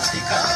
Africa.